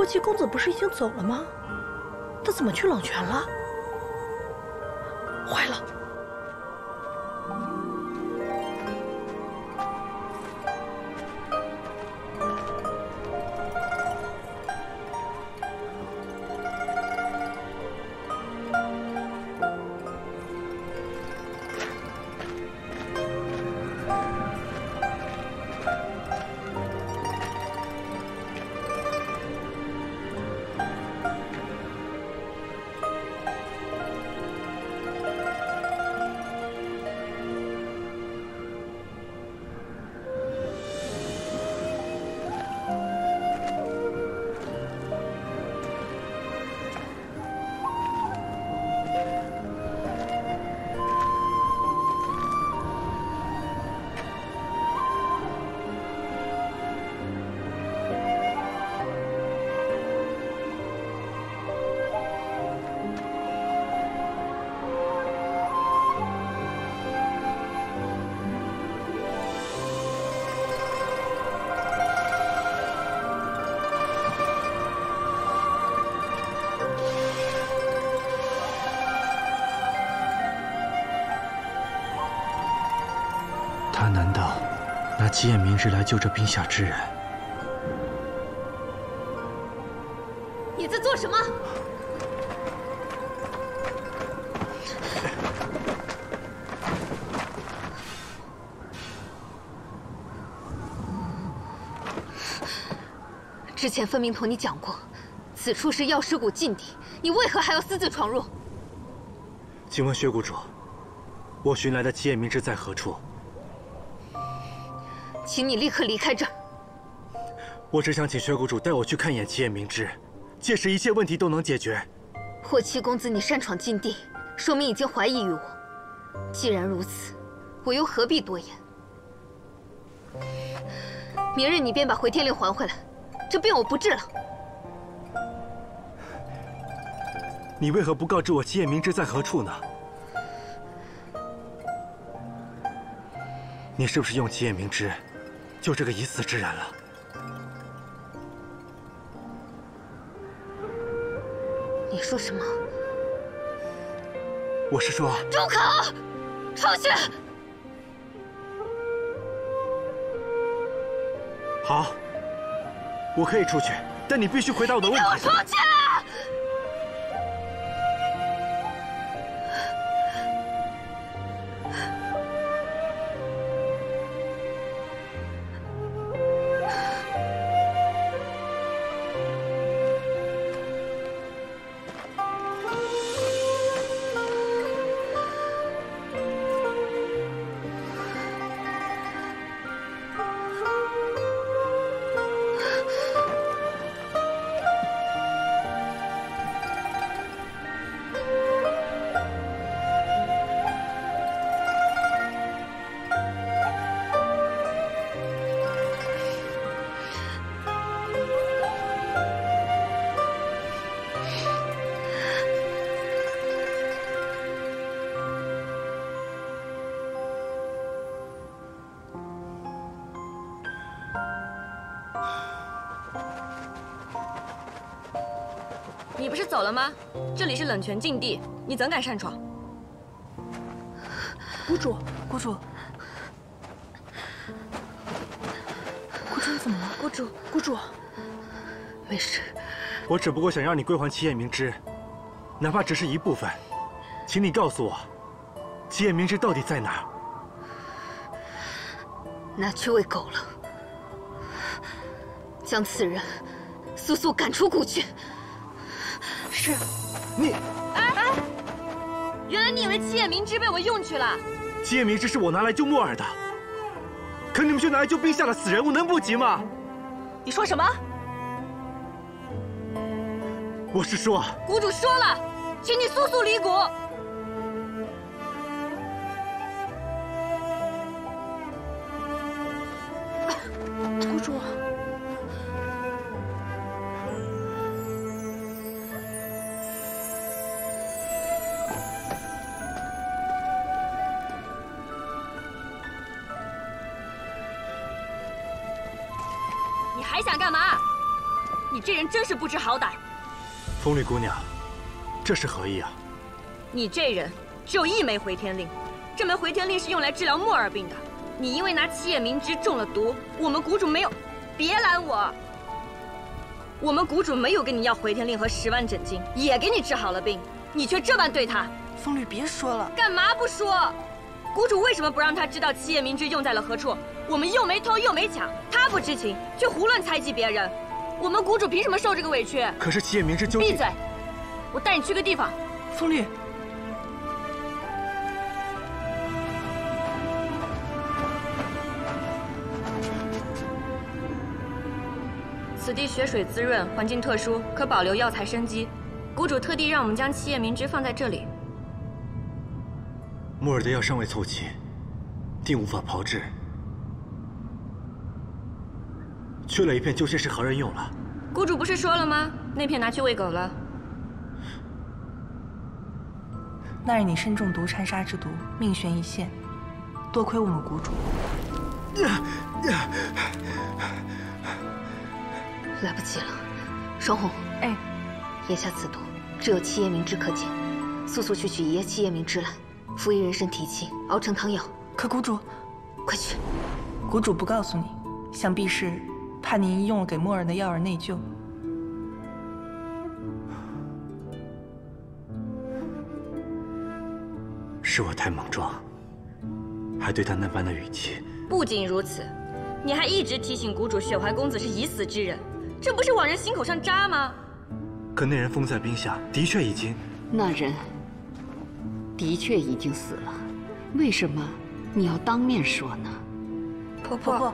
霍七公子不是已经走了吗？他怎么去冷泉了？坏了！他难道拿吉眼明之来救这冰下之人？你在做什么？之前分明同你讲过，此处是药师谷禁地，你为何还要私自闯入？请问薛谷主，我寻来的七眼明之在何处？请你立刻离开这儿！我只想请薛谷主带我去看一眼吉眼明之，届时一切问题都能解决。霍七公子，你擅闯禁地，说明已经怀疑于我。既然如此，我又何必多言？明日你便把回天令还回来，这病我不治了。你为何不告知我吉眼明之在何处呢？你是不是用吉眼明之救这个已死之人了？你说什么？我是说，住口！出去！好，我可以出去，但你必须回答我的问题。给我出去！不是走了吗？这里是冷泉禁地，你怎敢擅闯？谷主，谷主，谷主你怎么了？谷主，谷主，没事。我只不过想让你归还七夜明之，哪怕只是一部分。请你告诉我，七夜明之到底在哪儿？拿去喂狗了。将此人速速赶出谷去。是。你，哎哎，原来你以为七眼明芝被我用去了？七眼明芝是我拿来救墨儿的，可你们却拿来救陛下的死人，我能不急吗？你说什么？我是说，谷主说了，请你速速离。谷你还想干嘛？你这人真是不知好歹！风律姑娘，这是何意啊？你这人只有一枚回天令，这枚回天令是用来治疗木耳病的。你因为拿七叶明芝中了毒，我们谷主没有。别拦我！我们谷主没有跟你要回天令和十万枕金，也给你治好了病，你却这般对他。风律，别说了。干嘛不说？谷主为什么不让他知道七叶明脂用在了何处？我们又没偷又没抢，他不知情，却胡乱猜忌别人。我们谷主凭什么受这个委屈？可是七叶明脂究竟……闭嘴！我带你去个地方。风丽。此地雪水滋润，环境特殊，可保留药材生机。谷主特地让我们将七叶明芝放在这里。木耳的药尚未凑齐，定无法炮制。缺了一片，究竟是何人用了？谷主不是说了吗？那片拿去喂狗了。那日你身中毒缠杀之毒，命悬一线，多亏我们谷主。来不及了，双红。哎，眼下此毒只有七叶明芝可解，速速去取一叶七叶明芝来，服一人参提气，熬成汤药。可谷主，快去！谷主不告诉你，想必是怕您用了给墨儿的药而内疚。是我太莽撞，还对他那般的语气。不仅如此，你还一直提醒谷主雪怀公子是已死之人。这不是往人心口上扎吗？可那人封在冰下，的确已经……那人的确已经死了，为什么你要当面说呢？婆婆。